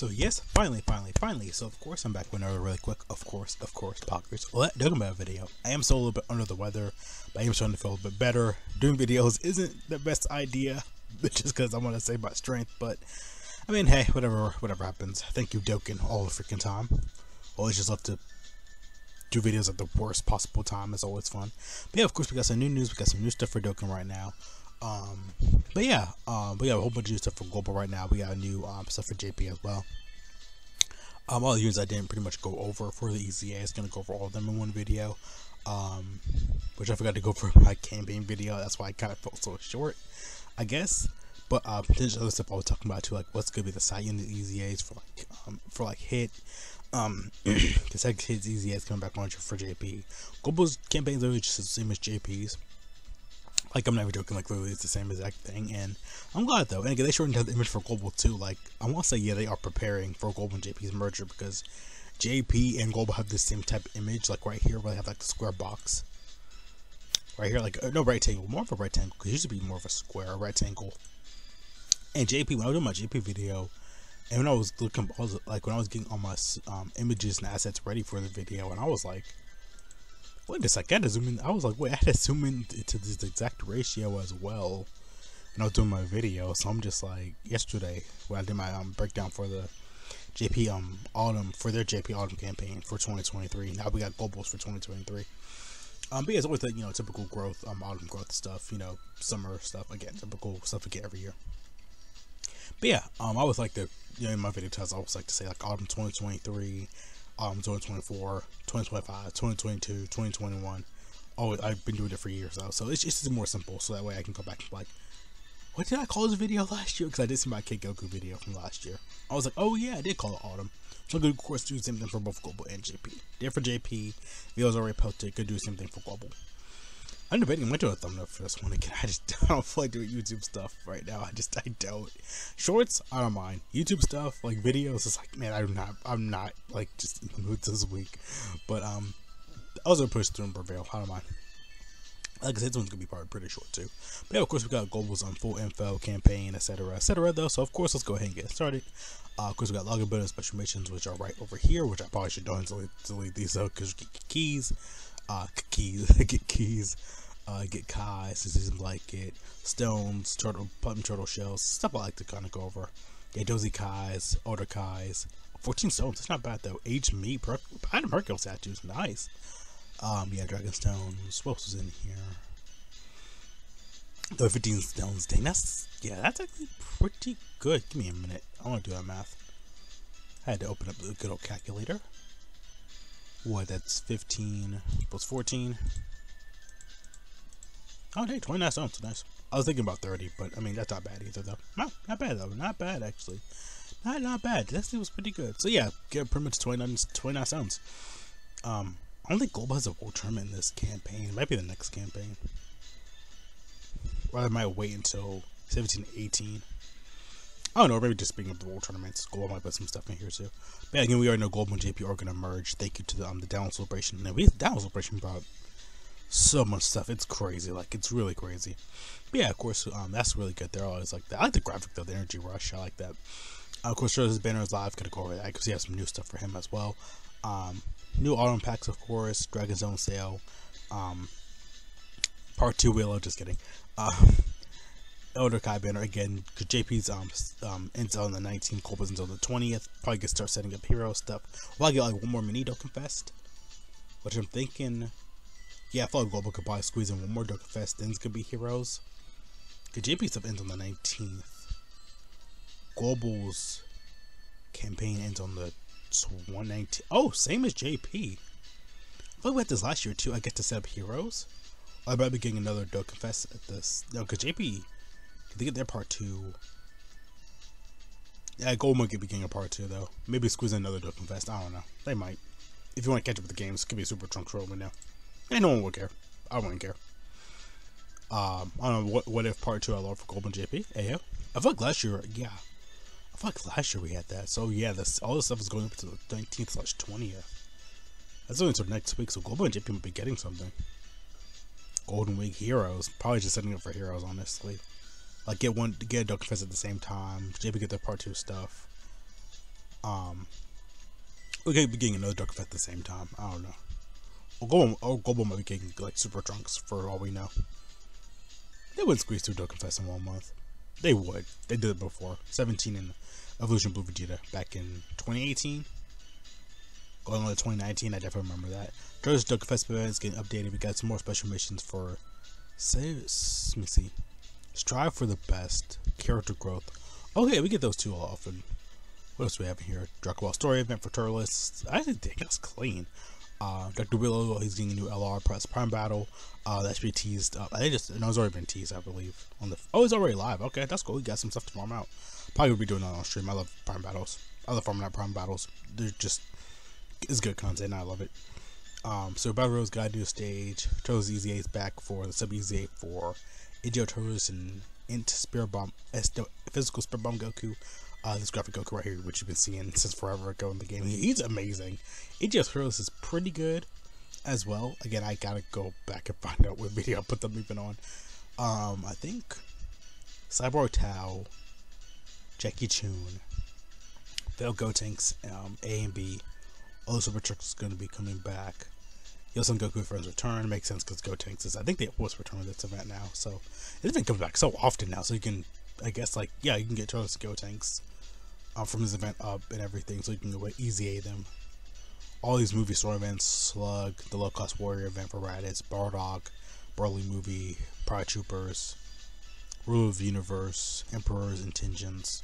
So yes, finally, finally, finally. So of course I'm back with another really quick, of course, of course, Poggers Let Dokkan video. I am still a little bit under the weather, but I am starting to feel a bit better. Doing videos isn't the best idea, just because I want to save my strength, but I mean, hey, whatever, whatever happens. Thank you, Dokkan, all the freaking time. Always just love to do videos at the worst possible time. It's always fun. But yeah, of course, we got some new news. We got some new stuff for Dokkan right now. Um, but yeah, um, we got a whole bunch of new stuff for Global right now. We got new um, stuff for JP as well. Um, all the units I didn't pretty much go over for the EZA. It's gonna go over all of them in one video. Um, which I forgot to go for my campaign video. That's why I kind of felt so short, I guess. But um, there's other stuff I was talking about too, like what's gonna be the site unit EZAs for like um, for like hit. Um, because hit EZAs coming back on for JP. Global's campaigns are just the same as JP's. Like I'm never joking, like literally it's the same exact thing, and I'm glad though. And again, they shortened the image for Global too. Like I want to say, yeah, they are preparing for Global and JP's merger because JP and Global have the same type of image. Like right here, where they have like the square box. Right here, like uh, no rectangle, more of a rectangle. Cause it used to be more of a square, a rectangle. And JP, when I was doing my JP video, and when I was looking, I was like when I was getting all my um, images and assets ready for the video, and I was like wait a second, I zoom in. I was like, wait, I had to zoom in to this exact ratio as well. And I was doing my video, so I'm just like, yesterday, when I did my um, breakdown for the JP um autumn, for their JP autumn campaign for 2023. Now we got globals for 2023. Um, but yeah, it's always the, you know, typical growth, um, autumn growth stuff, you know, summer stuff, again, typical stuff we get every year. But yeah, um, I was like the, you know, in my video I always like to say like autumn 2023, um 2024 2025 2022 2021 oh i've been doing it for years now so it's just more simple so that way i can go back and like what did i call this video last year? Because i did see my kid goku video from last year. I was like oh yeah i did call it autumn. So good of course do the same thing for both global and jp did for jp videos already posted could do the same thing for global I'm debating. I might do a thumbnail for this one again. I just I don't feel like doing YouTube stuff right now. I just I don't. Shorts, I don't mind. YouTube stuff, like videos, It's like man, I'm not I'm not like just in the mood this week. But um, I was gonna push through and prevail. I don't mind. Like I said, this one's gonna be probably pretty short too. But yeah, of course we got globals on full info, campaign, etc., etc. Though, so of course let's go ahead and get started. Uh, of course we got login building special missions, which are right over here, which I probably should don't delete, delete these out because keys uh, keys, get keys, uh, get isn't like it, stones, turtle, button turtle shells, stuff I like to kind of go over. Get Dozy Kais, Elder Kais, 14 stones, that's not bad though. Age me, per Platinum Hercule statues, nice. Um, yeah, Dragon Stones, what else is in here? The 15 stones thing, that's, yeah, that's actually pretty good. Give me a minute, I want to do that math. I had to open up the good old calculator what that's 15 plus 14 oh hey 29 sounds nice. I was thinking about 30 but i mean that's not bad either though. Not, not bad though. Not bad actually. Not not bad. That was pretty good. So yeah get pretty much 29 29 sounds. Um i don't think global has a world tournament in this campaign. It might be the next campaign. Or i might wait until 17 18 I don't know, maybe just speaking of the World Tournaments, Gold might put some stuff in here too. But again, we already know Gold and JP are going to merge. Thank you to the, um, the Down Celebration. Now, we Down Celebration brought so much stuff. It's crazy. Like, it's really crazy. But yeah, of course, um, that's really good. They're always like that. I like the graphic though, the Energy Rush. I like that. Uh, of course, his banner is live. Gonna go over that because he has some new stuff for him as well. Um, new autumn packs, of course. Dragon Zone sale. Um, part two wheel. Just kidding. Um, Elder Kai banner again because JP's um um ends on the 19th, Copa's until the 20th. Probably gonna start setting up hero stuff. Well, I get like one more mini Dokkan Fest, which I'm thinking. Yeah, I thought Global could probably squeeze in one more Dokkan Fest. Then it's gonna be heroes. Cause JP stuff ends on the 19th. Global's campaign ends on the 119. Oh, same as JP. I thought we had this last year too. I get to set up heroes. I might be getting another Dokkan Fest at this. No, because JP they get their part two? Yeah, Gold might be getting a part two though. Maybe squeeze in anotr Dokkan Fest. I don't know. They might. If you want to catch up with the games, it could be a Super Trunks roll now. And no one would care. I wouldn't care. Um, I don't know what what if part two I love for Gold and JP. Ayo. I feel like last year, yeah. I feel like last year we had that. So yeah, this all this stuff is going up to the 19th slash 20th. That's only until next week, so and JP might be getting something. Golden Week Heroes. Probably just setting up for Heroes, honestly. Like get one get a Dokkan Fest at the same time. JP get the part two stuff. Um, we could be getting another Dokkan at the same time. I don't know. Or Global, or Global might be getting like Super Trunks for all we know. They wouldn't squeeze two Dokkan in one month. They would. They did it before. 17 in Evolution Blue Vegeta back in 2018. Going on to 2019, I definitely remember that. Dokkan Fest event is getting updated. We got some more special missions for. Say, let me see. Strive for the best. Character growth. Okay, we get those two often. What else do we have here? Ball Story event for Turles. I think that's clean. Uh, Dr. Wheelo, he's getting a new LR Press Prime Battle. Uh, that should be teased up. I think just, no, it's already been teased, I believe. On the Oh, it's already live. Okay, that's cool. We got some stuff to farm out. Probably will be doing that on stream. I love Prime Battles. I love farming out Prime Battles. They're just, it's good content. I love it. Um, so Battle Rose got a new stage. Turles EZA is back for the sub EZA for Turles and Int Spirit Bomb, Physical Spirit Bomb Goku. Uh, this graphic Goku right here, which you've been seeing since forever ago in the game. He's amazing. Igio Turles is pretty good as well. Again, I gotta go back and find out what video I put them even on. Um, I think Cyborg Tao, Jackie Chun, Phil Gotenks, um, A and B, Trucks going to be coming back. Yosun Goku Friends Return. Makes sense because Gotenks is I think they was returning this event now, so it's been coming back so often now, so you can I guess like yeah you can get Turtles Gotenks um, from this event up and everything, so you can go easy A them. All these movie store events, Slug, the Low Cost Warrior event for Raditz, Bardock, Broly movie, Pride Troopers, Rule of the Universe, Emperors, Intentions,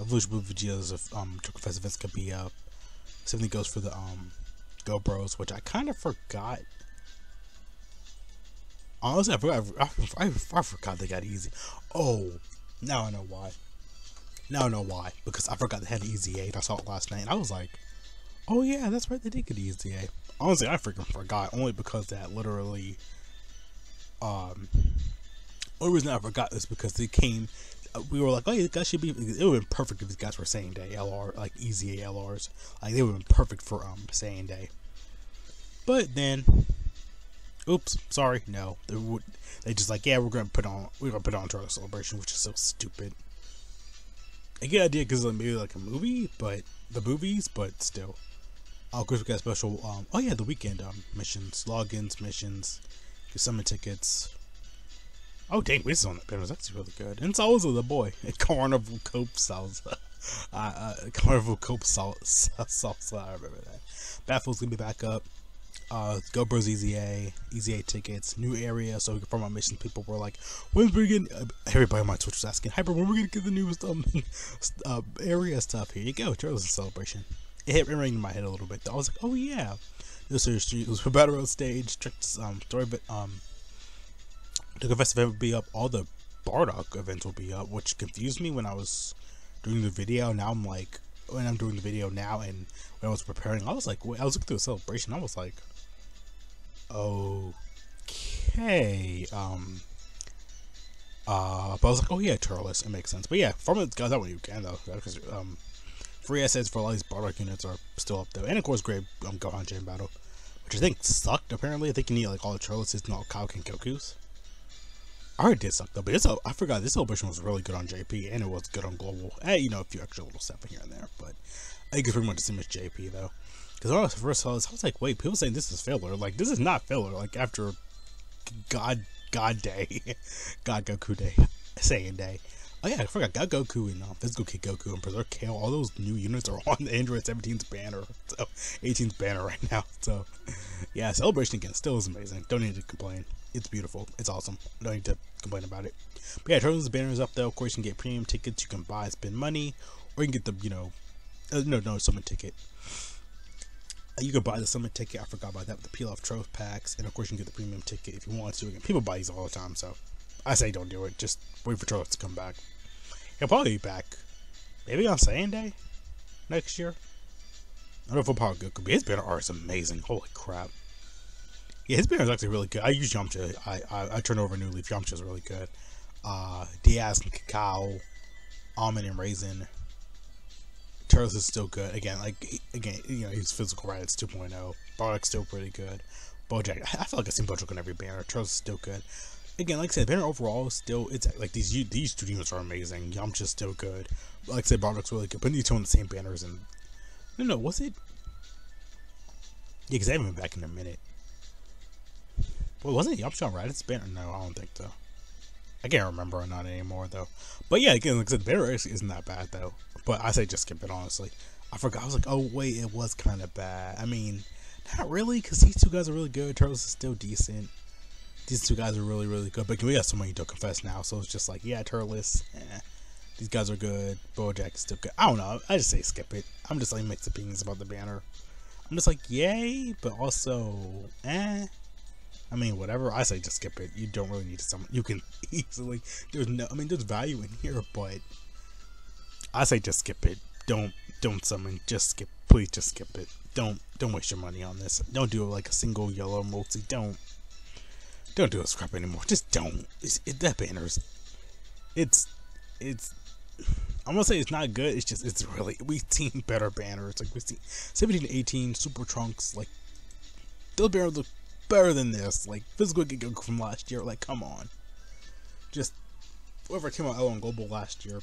Evolution Blue Vegeta's um Fest events could be up. Same goes for the um Go Bros, which I kind of forgot. Honestly, I forgot. I, I, I forgot they got easy. Oh, now I know why. Now I know why. Because I forgot they had Easy 8. I saw it last night and I was like, oh yeah, that's right, they did get Easy 8. Honestly, I freaking forgot. Only because that literally. Um. Only reason I forgot is because they came. We were like, oh, yeah, that should be. It would have been perfect if these guys were Saiyan Day LR, like Easy LRs. Like, they would have been perfect for um Saiyan Day. But then. Oops, sorry, no. They would. They just like, yeah, we're gonna put on, we're gonna put on Turtle Celebration, which is so stupid. I get idea because like maybe like a movie, but the movies, but still. of course, we got special. Um, oh yeah, the weekend um missions, logins, missions, get summon tickets. Oh dang, is on the banner. That's really good. And with the boy. Carnival Cope salsa. uh, uh, Carnival Cope salsa. salsa. I remember that. Battle's gonna be back up uh, Go Bros EZA, EZA tickets, new area. So from our mission, people were like, "When's we getting?" Uh, everybody on my Twitch was asking, "Hyper, when are we gonna get the newest um uh, area stuff?" Here you go, Turtles celebration. It hit ring in my head a little bit. Though. I was like, "Oh yeah." This is it was for Battle Road stage. Tricked um story, but um, the Confess event would be up. All the Bardock events will be up, which confused me when I was doing the video. Now I'm like, when I'm doing the video now, and when I was preparing, I was like, wait, I was looking through a celebration. I was like, okay. Um. Uh, but I was like, oh yeah, Turles, it makes sense. But yeah, from it guys, that one you can though, because um, free assets for all these Bardock units are still up there, and of course, great um, Gohan Chain Battle, which I think sucked. Apparently, I think you need like all the Turles, not Kaioken Goku's. I did suck though, but it's a, I forgot this celebration was really good on JP and it was good on global. Hey, you know, a few extra little stuff here and there, but I think it's pretty much the same as JP though. Because when I first saw this, I was like, wait, people saying this is filler. Like, this is not filler. Like, after God, God Day, God Goku Day, Saiyan Day. Oh yeah, I forgot. God Goku and uh, Physical Kid Goku and Berserk Kale. All those new units are on the Android 17's banner, so 18's banner right now. So yeah, celebration again still is amazing. Don't need to complain. It's beautiful. It's awesome. Don't need to complain about it. But yeah, Turles banner is up though. Of course, you can get premium tickets. You can buy, spend money, or you can get the you know, uh, no, no, summon ticket. You can buy the summit ticket. I forgot about that with the peel off trophy packs, and of course you can get the premium ticket if you want to. Again, people buy these all the time, so I say don't do it. Just wait for Turles to come back. He'll probably be back, maybe on Saiyan Day next year. I don't know if he'll probably good. His banner art is amazing. Holy crap! Yeah, his banner is actually really good. I use Yamcha. I I, I turn over a new leaf. Yamcha is really good. Uh, Diaz and Cacao, Almond and Raisin. Turles is still good. Again, like again, you know, he's physical right. It's 2.0. Bardock's still pretty good. Bojack, I feel like I've seen Bojack on every banner. Turles is still good. Again, like I said, banner overall is still it's like these these two units are amazing. Yamcha's still good. Like I said, Bardock's really good. Putting these two on the same banners and No, no, was it? Yeah, because I haven't been back in a minute. Well, wasn't it Yamcha Raditz banner? No, I don't think so. I can't remember or not anymore though. But yeah, again, like I said, the banner isn't that bad though. But I say just skip it honestly. I forgot. I was like, oh wait, it was kind of bad. I mean, not really, because these two guys are really good. Turles is still decent. These two guys are really, really good. But we got someone you don't confess now, so it's just like, yeah, Turles, eh. These guys are good. Bojack is still good. I don't know. I just say skip it. I'm just like mixed opinions about the banner. I'm just like, yay, but also, eh. I mean, whatever. I say just skip it. You don't really need to summon. You can easily. There's no. I mean, there's value in here, but I say just skip it. Don't don't summon. Just skip. Please just skip it. Don't don't waste your money on this. Don't do like a single yellow multi. Don't don't do a scrap anymore. Just don't. It's, it, that banner's. It's it's. I'm gonna say it's not good. It's just it's really we've seen better banners. Like we've seen 17 to 18 Super Trunks. Like those banners look better than this. Like physical Goku from last year. Like come on. Just whoever came out on Global last year.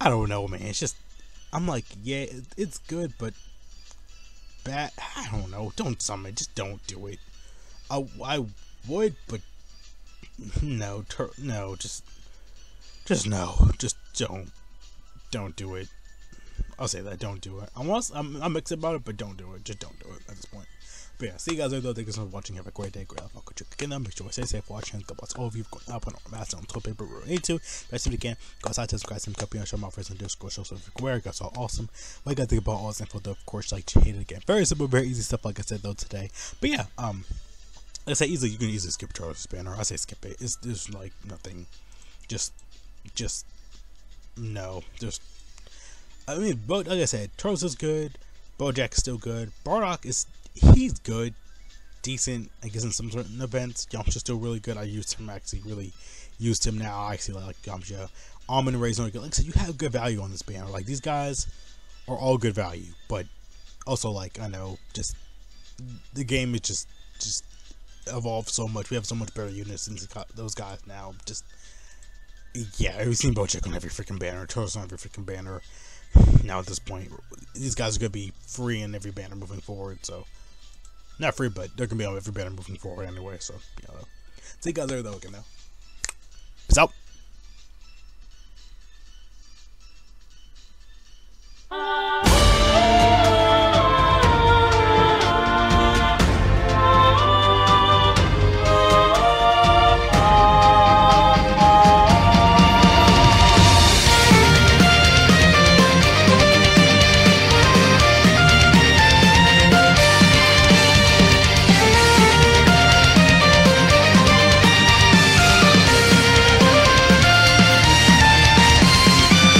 I don't know, man. It's just I'm like, yeah, it's good, but bad. I don't know. Don't summon. Just don't do it. I I would, but no, no, just just no, just don't, don't do it. I'll say that. Don't do it. Also, I'm, I'm mixed about it, but don't do it. Just don't do it at this point. But yeah, see you guys later. Thank you so much for watching. Have a great day. Great luck with your kingdom. Make sure to stay safe watching. God bless all of you. Going up on master on toilet paper. We need to. Best if you can. Go outside to subscribe, to some copy, and show my friends on Discord. Show some everywhere. Guys, all awesome. What you guys think about all this info? Though, of course, like hate it again. Very simple, very easy stuff. Like I said though today. But yeah, um, I say easily. You can easily skip Turles Banner. I say skip it. It's there's like nothing. Just, just no. Just. I mean, but like I said, Turles is good. Bojack is still good. Bardock is he's good, decent. I guess in some certain events, Yamcha's still really good. I used him actually really used him now. I actually like Yamcha. Almond not good. Like I said, you have good value on this banner. Like these guys are all good value, but also like I know just the game is just just evolved so much. We have so much better units than those guys now. Just yeah, we've seen Bojack on every freaking banner, Turles on every freaking banner. Now at this point, these guys are gonna be free in every banner moving forward. So not free, but they're gonna be on every banner moving forward anyway. So you know, see you guys later though. Okay, now. Peace out.